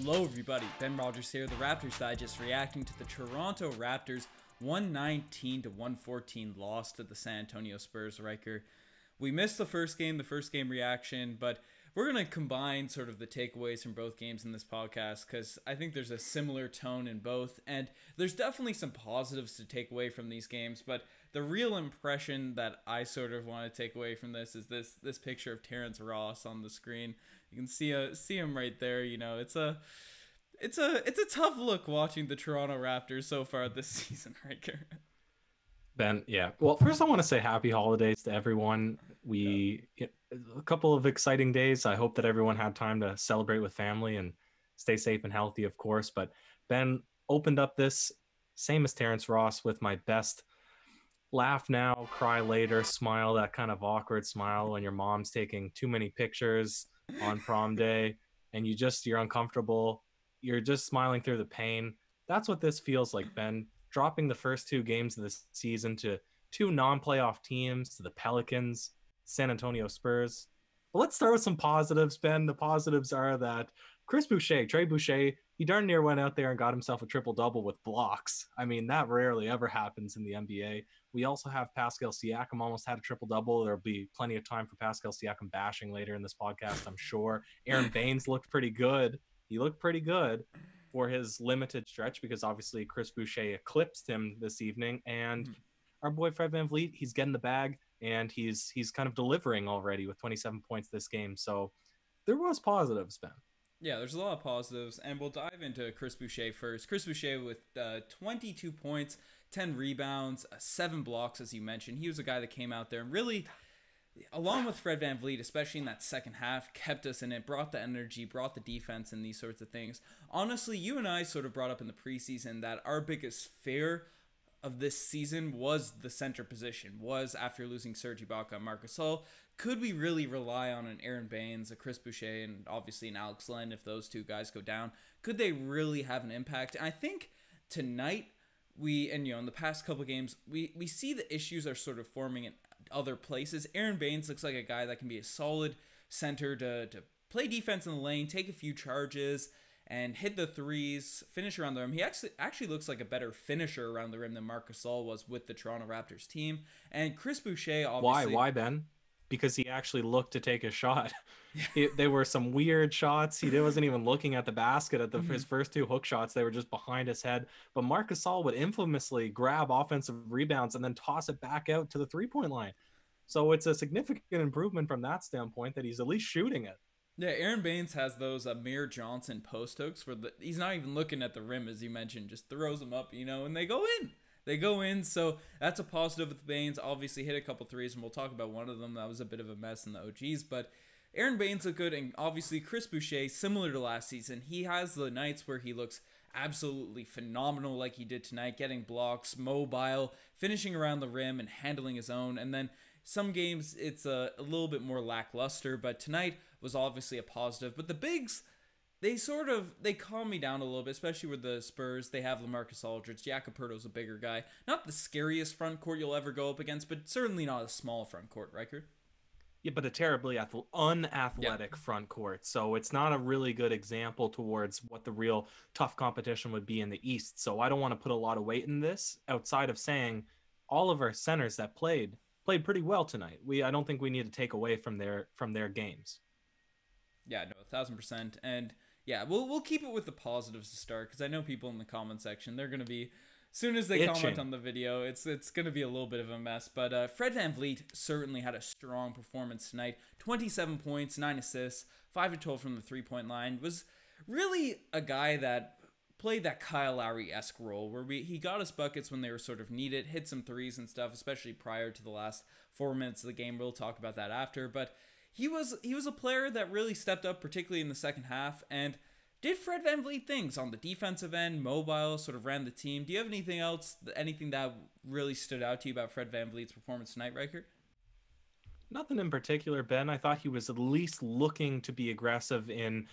Hello, everybody. Ben Rogers here, the Raptors Digest, reacting to the Toronto Raptors 119 to 114 loss to the San Antonio Spurs. Ryker, we missed the first game, the first game reaction, but we're going to combine sort of the takeaways from both games in this podcast because I think there's a similar tone in both. And there's definitely some positives to take away from these games. But the real impression that I sort of want to take away from this is this this picture of Terrence Ross on the screen. You can see a see him right there. You know, it's a it's a it's a tough look watching the Toronto Raptors so far this season, right. Ben, yeah. Well, first I want to say happy holidays to everyone. We a couple of exciting days. I hope that everyone had time to celebrate with family and stay safe and healthy, of course. But Ben opened up this same as Terrence Ross with my best laugh now, cry later, smile, that kind of awkward smile when your mom's taking too many pictures on prom day and you just you're uncomfortable. You're just smiling through the pain. That's what this feels like, Ben. Dropping the first two games of the season to two non-playoff teams, to the Pelicans, San Antonio Spurs. But let's start with some positives, Ben. The positives are that Chris Boucher, Trey Boucher, he darn near went out there and got himself a triple double with blocks. I mean, that rarely ever happens in the NBA. We also have Pascal Siakam almost had a triple double. There'll be plenty of time for Pascal Siakam bashing later in this podcast, I'm sure. Aron Baynes looked pretty good. He looked pretty good for his limited stretch because obviously Chris Boucher eclipsed him this evening. And mm-hmm. our boy Fred VanVleet, he's getting the bag and he's he's kind of delivering already with 27 points this game. So there was positives, Ben. Yeah, there's a lot of positives, and we'll dive into Chris Boucher first. Chris Boucher with uh, 22 points, 10 rebounds, uh, seven blocks, as you mentioned. He was a guy that came out there and really, along with Fred Van VanVleet, especially in that second half, kept us in it, brought the energy, brought the defense, and these sorts of things. Honestly, you and I sort of brought up in the preseason that our biggest fear of this season was the center position, was after losing Serge Ibaka and Marc Gasol. Could we really rely on an Aron Baynes, a Chris Boucher, and obviously an Alex Len if those two guys go down? Could they really have an impact? And I think tonight we and you know in the past couple games we we see the issues are sort of forming in other places. Aron Baynes looks like a guy that can be a solid center to to play defense in the lane, take a few charges and hit the threes, finish around the rim. He actually actually looks like a better finisher around the rim than Marc Gasol was with the Toronto Raptors team. And Chris Boucher, obviously, why why Ben? Because he actually looked to take a shot. it, they were some weird shots. He wasn't even looking at the basket at the, mm-hmm. his first two hook shots. They were just behind his head. But Marc Gasol would infamously grab offensive rebounds and then toss it back out to the three point line. So it's a significant improvement from that standpoint that he's at least shooting it. Yeah, Aron Baynes has those Amir Johnson post hooks where the, he's not even looking at the rim, as you mentioned, just throws them up, you know, and they go in. They go in, so that's a positive with Baynes. Obviously, hit a couple threes, and we'll talk about one of them. That was a bit of a mess in the OGs, but Aron Baynes looked good, and obviously Chris Boucher, similar to last season, he has the nights where he looks absolutely phenomenal, like he did tonight, getting blocks, mobile, finishing around the rim, and handling his own, and then some games it's a, a little bit more lackluster, but tonight was obviously a positive. But the bigs, they sort of they calm me down a little bit, especially with the Spurs. They have LaMarcus Aldridge. Jakob Poeltl's a bigger guy. Not the scariest front court you'll ever go up against, but certainly not a small front court, Ryker. Yeah, but a terribly ath- unathletic yeah. front court. So it's not a really good example towards what the real tough competition would be in the East. So I don't want to put a lot of weight in this outside of saying all of our centers that played played pretty well tonight. We I don't think we need to take away from their from their games. Yeah, no, a thousand percent. And yeah, we'll we'll keep it with the positives to start because I know people in the comment section they're gonna be as soon as they Itching. comment on the video, it's it's gonna be a little bit of a mess. But uh, Fred VanVleet certainly had a strong performance tonight. Twenty seven points, nine assists, five to twelve from the three point line. Was really a guy that played that Kyle Lowry esque role where we he got us buckets when they were sort of needed, hit some threes and stuff, especially prior to the last four minutes of the game. We'll talk about that after, but he was he was a player that really stepped up, particularly in the second half, and did Fred VanVleet things on the defensive end, mobile, sort of ran the team. Do you have anything else, anything that really stood out to you about Fred VanVleet's performance tonight, Ryker? Nothing in particular, Ben. I thought he was at least looking to be aggressive in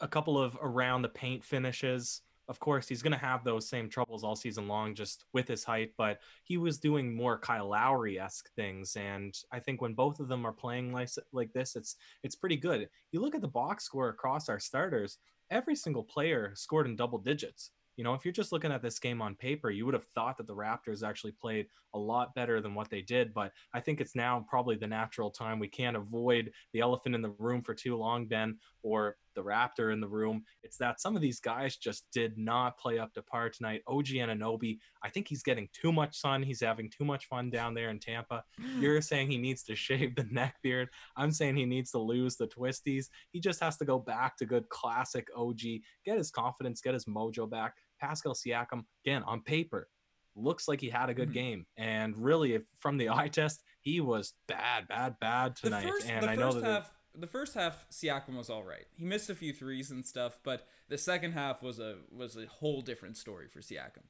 a couple of around the paint finishes of course, he's going to have those same troubles all season long just with his height, but he was doing more Kyle Lowry esque things. And I think when both of them are playing like, like this, it's, it's pretty good. You look at the box score across our starters, every single player scored in double digits. You know, if you're just looking at this game on paper, you would have thought that the Raptors actually played a lot better than what they did. But I think it's now probably the natural time. We can't avoid the elephant in the room for too long, Ben, or the Raptor in the room. It's that some of these guys just did not play up to par tonight. OG Anunoby, I think he's getting too much sun. He's having too much fun down there in Tampa. You're saying he needs to shave the neck beard. I'm saying he needs to lose the twisties. He just has to go back to good classic OG, get his confidence, get his mojo back. Pascal Siakam, again, on paper, looks like he had a good mm-hmm. game. And really, if, from the eye test, he was bad, bad, bad tonight. First, and I know that half, the first half, Siakam was all right. He missed a few threes and stuff, but the second half was a was a whole different story for Siakam.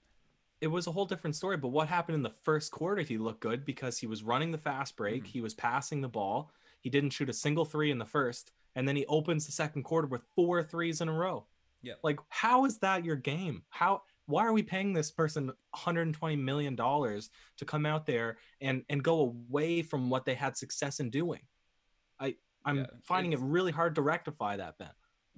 It was a whole different story. But what happened in the first quarter? He looked good because he was running the fast break. Mm-hmm. He was passing the ball. He didn't shoot a single three in the first, and then he opens the second quarter with four threes in a row. Yeah. Like, how is that your game? How why are we paying this person 120 million dollars to come out there and and go away from what they had success in doing? I'm yeah, finding it really hard to rectify that, Ben.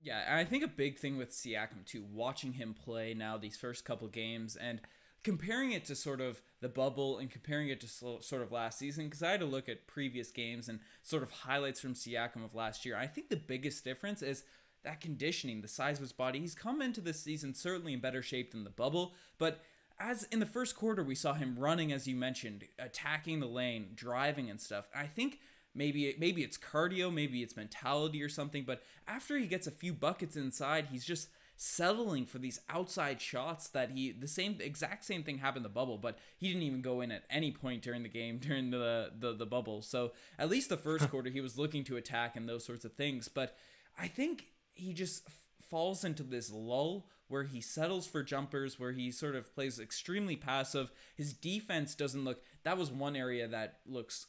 Yeah, and I think a big thing with Siakam too, watching him play now these first couple games and comparing it to sort of the bubble and comparing it to sort of last season because I had to look at previous games and sort of highlights from Siakam of last year. I think the biggest difference is that conditioning, the size of his body. He's come into this season certainly in better shape than the bubble, but as in the first quarter, we saw him running, as you mentioned, attacking the lane, driving and stuff. I think maybe maybe it's cardio, maybe it's mentality or something. But after he gets a few buckets inside, he's just settling for these outside shots that he the same exact same thing happened in the bubble but he didn't even go in at any point during the game during the the, the bubble so at least the first quarter he was looking to attack and those sorts of things but i think he just falls into this lull where he settles for jumpers, where he sort of plays extremely passive. His defense doesn't look. That was one area that looks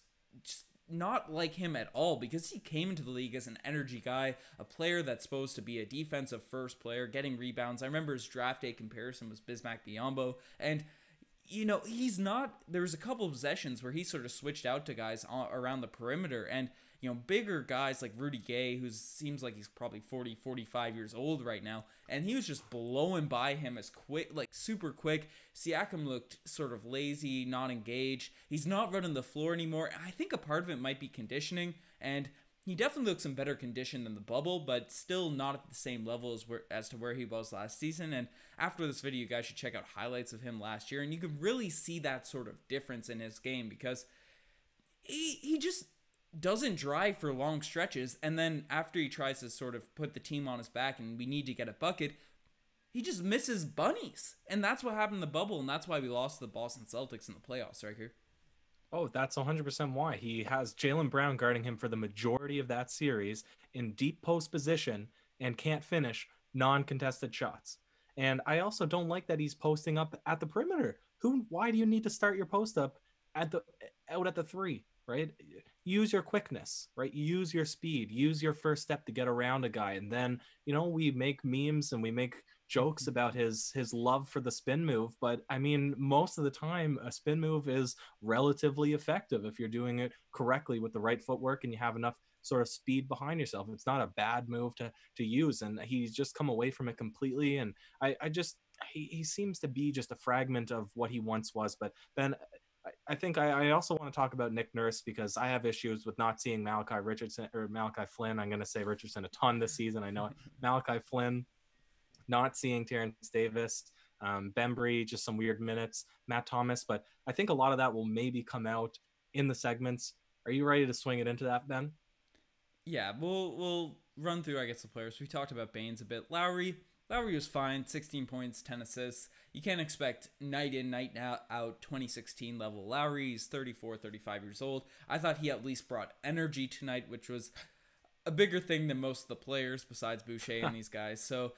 not like him at all because he came into the league as an energy guy, a player that's supposed to be a defensive first player, getting rebounds. I remember his draft day comparison was Bismack Biyombo, and you know he's not. There was a couple of possessions where he sort of switched out to guys around the perimeter, and you know, bigger guys like Rudy Gay, who seems like he's probably 40, 45 years old right now, and he was just blowing by him as quick, like super quick. Siakam looked sort of lazy, not engaged. He's not running the floor anymore. I think a part of it might be conditioning, and he definitely looks in better condition than the bubble, but still not at the same level as where as to where he was last season. And after this video, you guys should check out highlights of him last year, and you can really see that sort of difference in his game because he he just doesn't drive for long stretches, and then after he tries to sort of put the team on his back and we need to get a bucket, he just misses bunnies. And that's what happened in the bubble, and that's why we lost the Boston Celtics in the playoffs right here. Oh, that's 100% why. He has Jaylen Brown guarding him for the majority of that series in deep post position and can't finish non contested shots. And I also don't like that he's posting up at the perimeter. Who? Why do you need to start your post up at the out at the three? Right? Use your quickness, right? Use your speed, use your first step to get around a guy. And then, you know, we make memes and we make jokes mm-hmm. about his his love for the spin move, but I mean, most of the time a spin move is relatively effective if you're doing it correctly with the right footwork and you have enough sort of speed behind yourself. It's not a bad move to to use and he's just come away from it completely and I I just he, he seems to be just a fragment of what he once was. But Ben, I think I, I, also want to talk about Nick Nurse because I have issues with not seeing Malachi Richardson or Malachi Flynn. I'm going to say Richardson a ton this season. I know Malachi Flynn, not seeing Terrence Davis, um, Bembry, just some weird minutes, Matt Thomas. But I think a lot of that will maybe come out in the segments. Are you ready to swing it into that, Ben? Yeah, we'll we'll run through. I guess the players we talked about Baynes a bit. Lowry, Lowry was fine, 16 points, 10 assists. You can't expect night in, night out 2016 level Lowry. He's 34, 35 years old. I thought he at least brought energy tonight, which was a bigger thing than most of the players besides Boucher and these guys. So,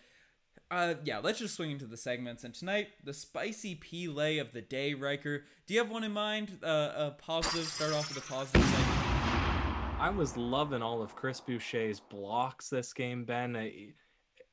uh, yeah, let's just swing into the segments. And tonight, the spicy P lay of the day, Ryker. Do you have one in mind? Uh, a positive? Start off with a positive segment. I was loving all of Chris Boucher's blocks this game, Ben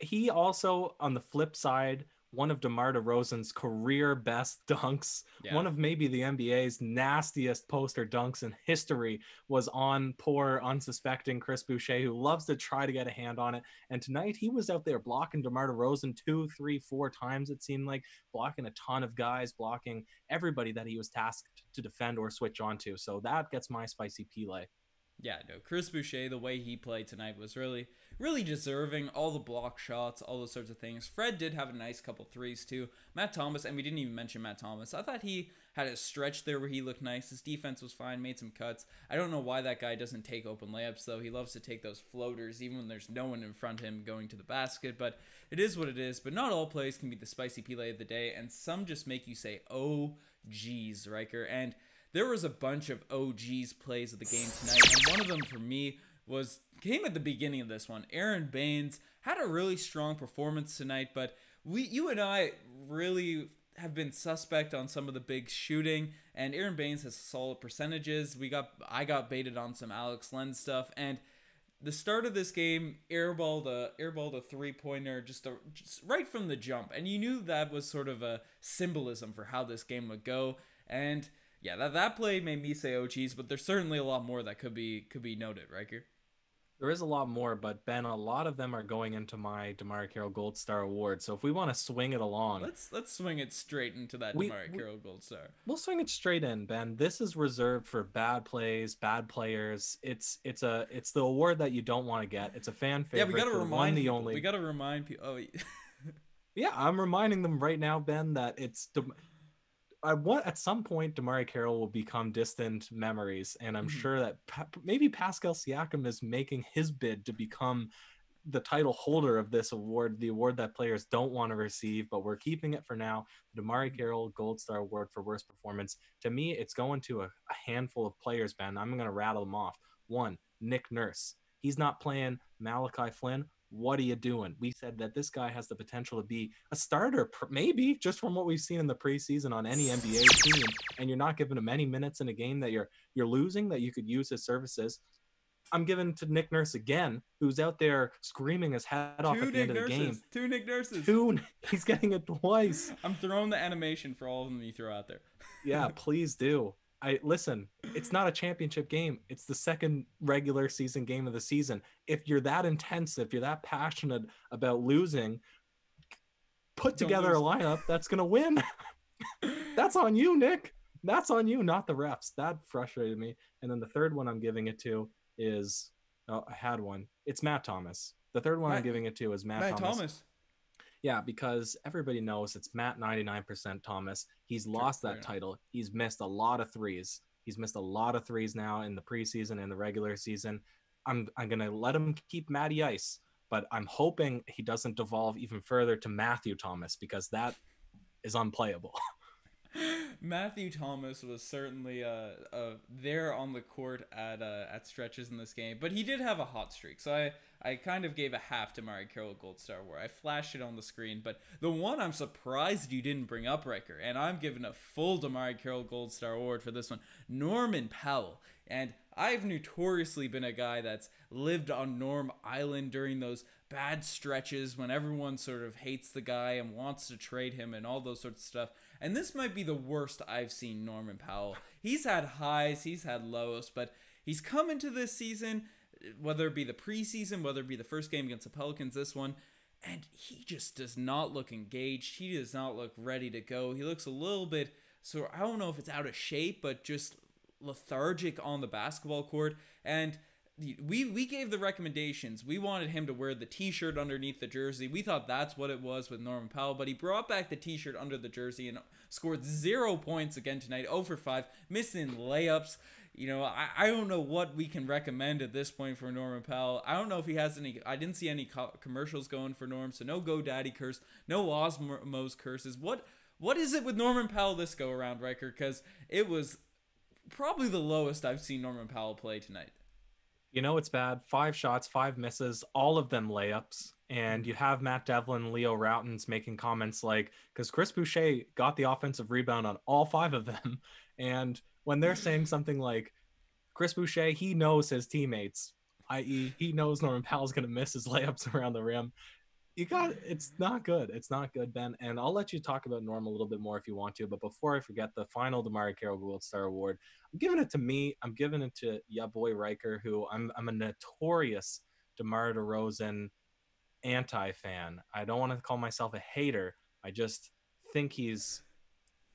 he also on the flip side one of DeMar DeRozan's career best dunks, Yeah. one of maybe the NBA's nastiest poster dunks in history was on poor, unsuspecting Chris Boucher, who loves to try to get a hand on it. And tonight he was out there blocking DeMar DeRozan two, three, four times, it seemed like, blocking a ton of guys, blocking everybody that he was tasked to defend or switch onto. So that gets my spicy Pele. Yeah, no, Chris Boucher, the way he played tonight was really, really deserving. All the block shots, all those sorts of things. Fred did have a nice couple threes too. Matt Thomas, and we didn't even mention Matt Thomas. I thought he had a stretch there where he looked nice. His defense was fine, made some cuts. I don't know why that guy doesn't take open layups though. He loves to take those floaters even when there's no one in front of him going to the basket. But it is what it is. But not all plays can be the spicy Pele of the day, and some just make you say, "Oh, geez, Ryker." And there was a bunch of oh, OGs plays of the game tonight, and one of them for me was came at the beginning of this one. Aron Baynes had a really strong performance tonight, but we, you and I, really have been suspect on some of the big shooting, and Aron Baynes has solid percentages. We got, I got baited on some Alex Len stuff, and the start of this game, airballed a airballed a three pointer just, a, just right from the jump, and you knew that was sort of a symbolism for how this game would go, and yeah, that that play made me say, "Oh, geez," but there's certainly a lot more that could be could be noted, Ryker. There is a lot more, but Ben, a lot of them are going into my DeMarre Carroll Gold Star Award. So if we want to swing it along, Let's let's swing it straight into that We- DeMarre we- Carroll Gold Star. we'll swing it straight in, Ben. This is reserved for bad plays, bad players. It's it's a it's the award that you don't want to get. It's a fan favorite. Yeah, we gotta remind the only. We gotta remind people. Oh, Yeah, I'm reminding them right now, Ben, that it's. Dem- I want at some point DeMarre Carroll will become distant memories, and I'm Mhm. sure that pa- maybe Pascal Siakam is making his bid to become the title holder of this award, the award that players don't want to receive, but we're keeping it for now. The DeMarre Mhm. Carroll Gold Star Award for worst performance. To me, it's going to a, a handful of players, Ben. I'm going to rattle them off. One, Nick Nurse. He's not playing Malachi Flynn. What are you doing? We said that this guy has the potential to be a starter, maybe just from what we've seen in the preseason on any NBA team, and you're not giving him any minutes in a game that you're you're losing that you could use his services. I'm giving to Nick Nurse again, who's out there screaming his head off two at the Nick end of the Nurses. game. Two Nick Nurses. Two, he's getting it twice. I'm throwing the animation for all of them you throw out there. Yeah, please do. I listen. It's not a championship game. It's the second regular season game of the season. If you're that intense, if you're that passionate about losing, put Don't together a lineup that's gonna win. that's on you, Nick. That's on you, not the refs. That frustrated me. And then the third one I'm giving it to is oh, I had one. It's Matt Thomas. The third one I'm giving it to is Matt, Matt Thomas. Thomas. Yeah, because everybody knows it's Matt 99% Thomas. He's lost that title. He's missed a lot of threes. He's missed a lot of threes now in the preseason and the regular season. I'm I'm gonna let him keep Matty Ice, but I'm hoping he doesn't devolve even further to Matthew Thomas because that is unplayable. Matthew Thomas was certainly uh, uh, there on the court at uh, at stretches in this game, but he did have a hot streak. So I, I kind of gave a half to Mari Carroll Gold Star where I flashed it on the screen. But the one I'm surprised you didn't bring up, Ryker, and I'm giving a full DeMarre Carroll Gold Star award for this one, Norman Powell. And I've notoriously been a guy that's lived on Norm Island during those bad stretches when everyone sort of hates the guy and wants to trade him and all those sorts of stuff. And this might be the worst I've seen Norman Powell. He's had highs, he's had lows, but he's come into this season, whether it be the preseason, whether it be the first game against the Pelicans, this one, and he just does not look engaged. He does not look ready to go. He looks a little bit so I don't know if it's out of shape, but just lethargic on the basketball court. And we we gave the recommendations. We wanted him to wear the t-shirt underneath the jersey. We thought that's what it was with Norman Powell, but he brought back the t-shirt under the jersey and scored zero points again tonight, 0 for 5, missing layups. You know, I, I don't know what we can recommend at this point for Norman Powell. I don't know if he has any. I didn't see any co- commercials going for Norm, so no GoDaddy curse, no Osmos curses. What what is it with Norman Powell this go around, Ryker? Because it was probably the lowest I've seen Norman Powell play tonight. You know it's bad. Five shots, five misses, all of them layups. And mm. you have Matt Devlin, Leo Rautins making comments like, because Chris Boucher got the offensive rebound on all five of them. And when they're saying something like, Chris Boucher, he knows his teammates, i.e., he knows Norman Powell's going to miss his layups around the rim. You got it's not good. It's not good, Ben. And I'll let you talk about Norm a little bit more if you want to. But before I forget, the final DeMarre Carroll Gold Star Award, I'm giving it to me. I'm giving it to ya boy Ryker, who I'm I'm a notorious DeMar DeRozan anti fan. I don't want to call myself a hater. I just think he's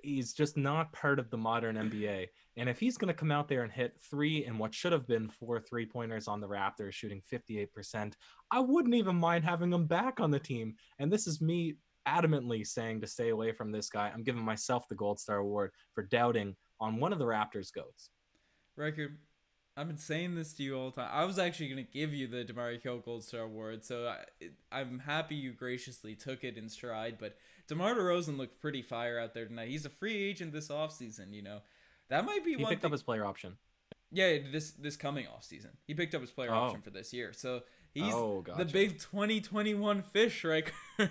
he's just not part of the modern NBA. And if he's going to come out there and hit three and what should have been four three pointers on the Raptors, shooting 58%, I wouldn't even mind having him back on the team. And this is me adamantly saying to stay away from this guy. I'm giving myself the Gold Star Award for doubting on one of the Raptors' goats. Record. I've been saying this to you all the time. I was actually going to give you the DeMarre Carroll Gold Star Award, so I, I'm happy you graciously took it in stride. But DeMar DeRozan looked pretty fire out there tonight. He's a free agent this offseason, you know. That might be he one picked thing. up his player option. Yeah, this this coming offseason. He picked up his player Oh. option for this year. So he's Oh, the big 2021 fish, right?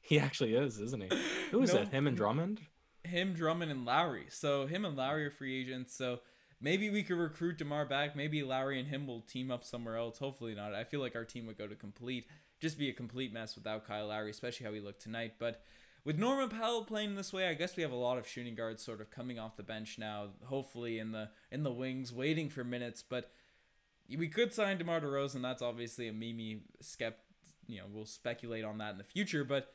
He actually is, isn't he? Who is No. it? Him and Drummond? him, Drummond, and Lowry. So him and Lowry are free agents. So maybe we could recruit DeMar back. Maybe Lowry and him will team up somewhere else. Hopefully not. I feel like our team would go to complete, just be a complete mess without Kyle Lowry, especially how he looked tonight. But with Norman Powell playing this way, I guess we have a lot of shooting guards sort of coming off the bench now. Hopefully in the in the wings, waiting for minutes. But we could sign DeMar DeRozan. And that's obviously a Mimi skept. You know, we'll speculate on that in the future. But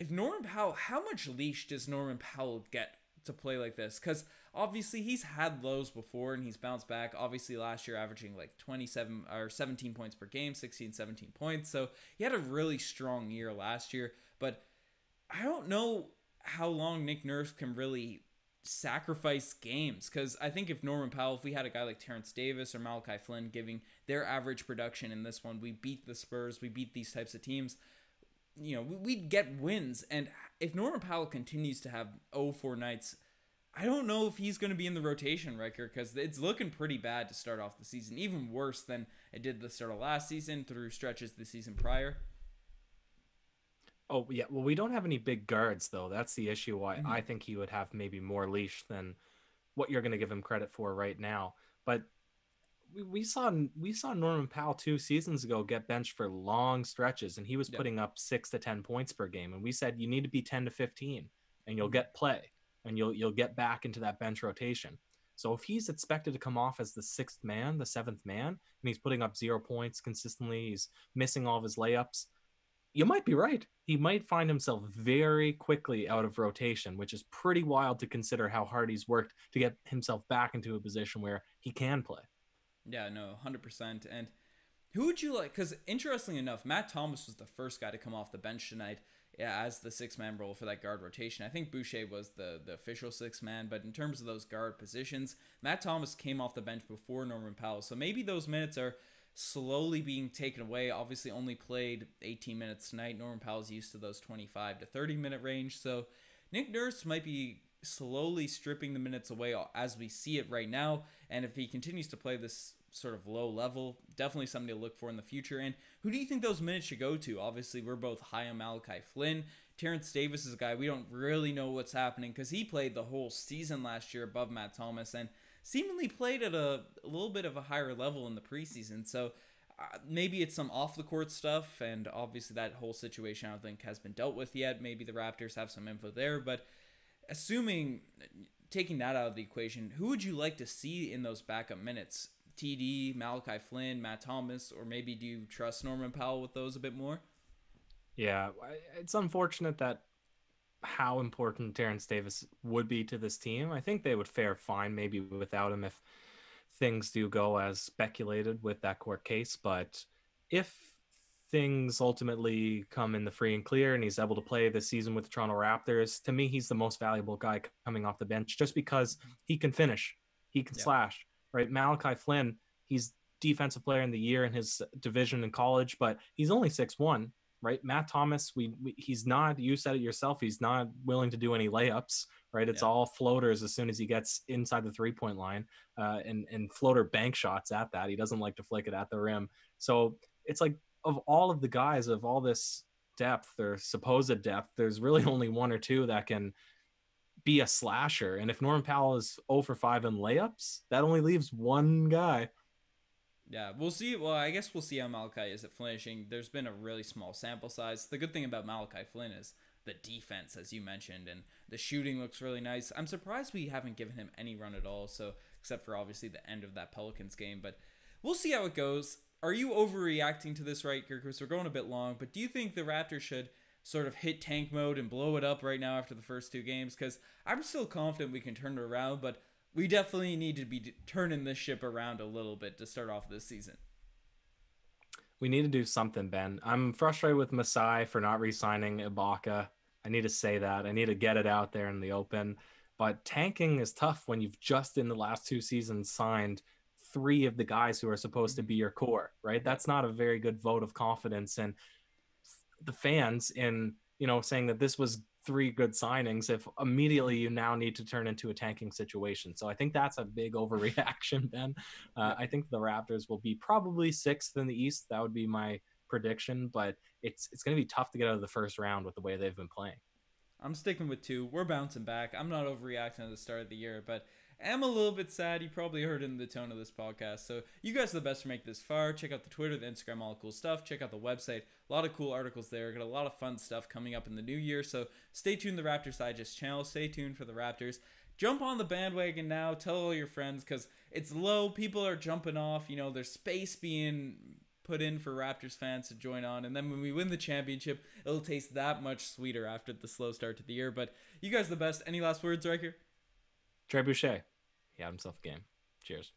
if Norman Powell, how much leash does Norman Powell get to play like this? Because obviously he's had lows before and he's bounced back. Obviously last year averaging like 27 or 17 points per game, 16, 17 points. So he had a really strong year last year. But I don't know how long Nick Nurse can really sacrifice games because I think if Norman Powell, if we had a guy like Terrence Davis or Malachi Flynn giving their average production in this one, we beat the Spurs, we beat these types of teams you know, we- we'd get wins. And if Norman Powell continues to have 0 nights, I don't know if he's going to be in the rotation, Ryker, because it's looking pretty bad to start off the season, even worse than it did the start of last season through stretches the season prior. Oh yeah, well we don't have any big guards though. That's the issue. Why Mhm. I think he would have maybe more leash than what you're going to give him credit for right now. But we, we saw we saw Norman Powell two seasons ago get benched for long stretches, and he was Yep. putting up six to ten points per game. And we said you need to be ten to fifteen, and you'll Mhm. get play, and you'll you'll get back into that bench rotation. So if he's expected to come off as the sixth man, the seventh man, and he's putting up zero points consistently, he's missing all of his layups you might be right. He might find himself very quickly out of rotation, which is pretty wild to consider how hard he's worked to get himself back into a position where he can play. Yeah, no, 100%. And who would you like? Because interestingly enough, Matt Thomas was the first guy to come off the bench tonight yeah, as the six man role for that guard rotation. I think Boucher was the, the official six man, but in terms of those guard positions, Matt Thomas came off the bench before Norman Powell. So maybe those minutes are slowly being taken away. Obviously, only played 18 minutes tonight. Norman Powell's used to those 25 to 30 minute range. So Nick Nurse might be slowly stripping the minutes away as we see it right now. And if he continues to play this sort of low level, definitely something to look for in the future. And who do you think those minutes should go to? Obviously, we're both high on Malachi Flynn. Terrence Davis is a guy we don't really know what's happening because he played the whole season last year above Matt Thomas and seemingly played at a, a little bit of a higher level in the preseason. So uh, maybe it's some off the court stuff, and obviously that whole situation I don't think has been dealt with yet. Maybe the Raptors have some info there, but assuming taking that out of the equation, who would you like to see in those backup minutes? TD, Malachi Flynn, Matt Thomas, or maybe do you trust Norman Powell with those a bit more? Yeah, it's unfortunate that how important Terrence Davis would be to this team. I think they would fare fine maybe without him if things do go as speculated with that court case. But if things ultimately come in the free and clear and he's able to play this season with the Toronto Raptors, to me, he's the most valuable guy coming off the bench just because he can finish, he can Yeah. slash, right? Malachi Flynn, he's defensive player in the year in his division in college, but he's only six one right? Matt Thomas, we, we he's not. You said it yourself. He's not willing to do any layups, right? It's Yeah. all floaters as soon as he gets inside the three point line, uh, and and floater bank shots at that. He doesn't like to flick it at the rim. So it's like of all of the guys of all this depth or supposed depth, there's really only one or two that can be a slasher. And if Norman Powell is 0 for 5 in layups, that only leaves one guy. Yeah, we'll see. Well, I guess we'll see how Malachi is at finishing. There's been a really small sample size. The good thing about Malachi Flynn is the defense, as you mentioned, and the shooting looks really nice. I'm surprised we haven't given him any run at all. So, except for obviously the end of that Pelicans game, but we'll see how it goes. Are you overreacting to this, right, Kirkus? We're going a bit long, but do you think the Raptors should sort of hit tank mode and blow it up right now after the first two games? Because I'm still confident we can turn it around, but we definitely need to be turning this ship around a little bit to start off this season. We need to do something, Ben. I'm frustrated with Masai for not re-signing Ibaka. I need to say that. I need to get it out there in the open. But tanking is tough when you've just in the last two seasons signed three of the guys who are supposed to be mm-hmm. your core, right? That's not a very good vote of confidence. And the fans in, you know, saying that this was three good signings if immediately you now need to turn into a tanking situation. So I think that's a big overreaction, Ben. Uh, I think the Raptors will be probably sixth in the East. That would be my prediction, but it's it's going to be tough to get out of the first round with the way they've been playing. I'm sticking with two. We're bouncing back. I'm not overreacting at the start of the year, but am a little bit sad. You probably heard in the tone of this podcast. So you guys are the best to make this far. Check out the Twitter, the Instagram, all the cool stuff. Check out the website. A lot of cool articles there. Got a lot of fun stuff coming up in the new year. So stay tuned to the Raptors Digest channel. Stay tuned for the Raptors. Jump on the bandwagon now. Tell all your friends because it's low. People are jumping off. You know, there's space being put in for Raptors fans to join on. And then when we win the championship, it'll taste that much sweeter after the slow start to the year. But you guys the best. Any last words, Ryker? Trey Boucher. He had himself a game. Cheers.